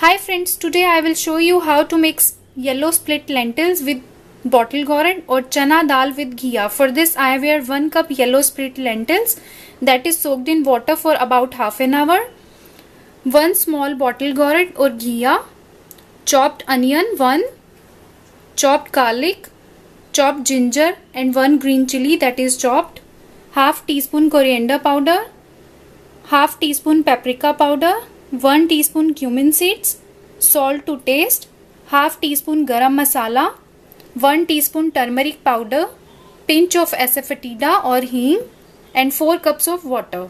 Hi friends, today I will show you how to make yellow split lentils with bottle gourd or chana dal with ghiya. For this I wear 1 cup yellow split lentils that is soaked in water for about half an hour. 1 small bottle gourd or ghiya, chopped onion 1, chopped garlic, chopped ginger and 1 green chili that is chopped, half teaspoon coriander powder, half teaspoon paprika powder, 1 teaspoon cumin seeds, salt to taste, half teaspoon garam masala, 1 teaspoon turmeric powder, pinch of asafoetida or hing and 4 cups of water.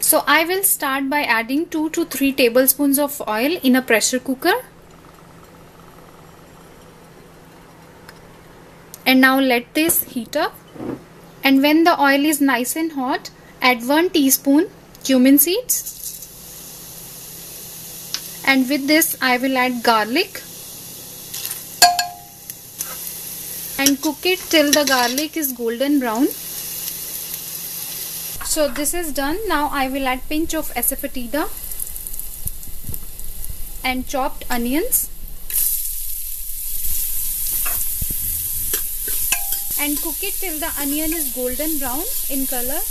So I will start by adding 2 to 3 tablespoons of oil in a pressure cooker. And now let this heat up. And when the oil is nice and hot, add 1 teaspoon cumin seeds and with this I will add garlic. And cook it till the garlic is golden brown. So this is done. Now I will add pinch of asafoetida and chopped onions. And cook it till the onion is golden brown in color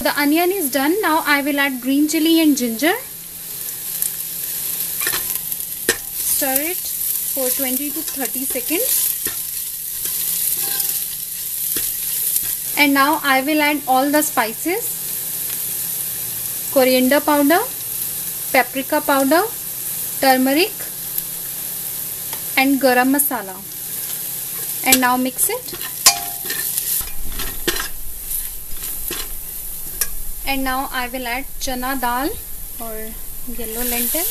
the onion is done. Now I will add green chili and ginger. Stir it for 20 to 30 seconds. And now I will add all the spices. Coriander powder, paprika powder, turmeric and garam masala. And now mix it. And now I will add chana dal और yellow lentil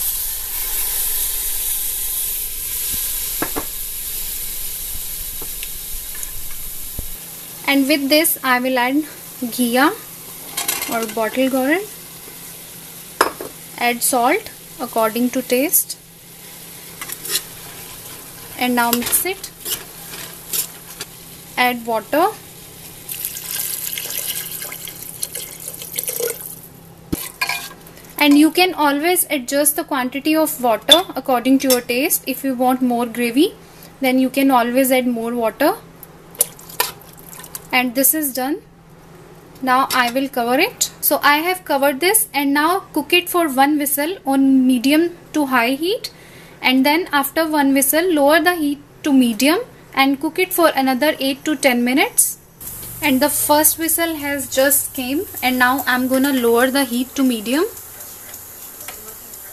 and with this I will add ghiya और bottle gourd add salt according to taste and now mix it add water and you can always adjust the quantity of water according to your taste. If you want more gravy then you can always add more water. And this is done. Now I will cover it. So I have covered this and now cook it for one whistle on medium to high heat. And then after one whistle lower the heat to medium and cook it for another 8 to 10 minutes. And the first whistle has just came and now I'm gonna lower the heat to medium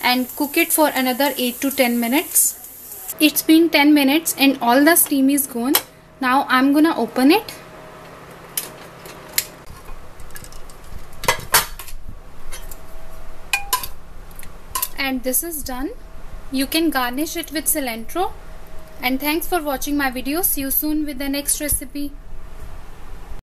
and cook it for another 8 to 10 minutes. It's been 10 minutes and all the steam is gone. Now I'm gonna open it. And this is done. You can garnish it with cilantro. And thanks for watching my video. See you soon with the next recipe.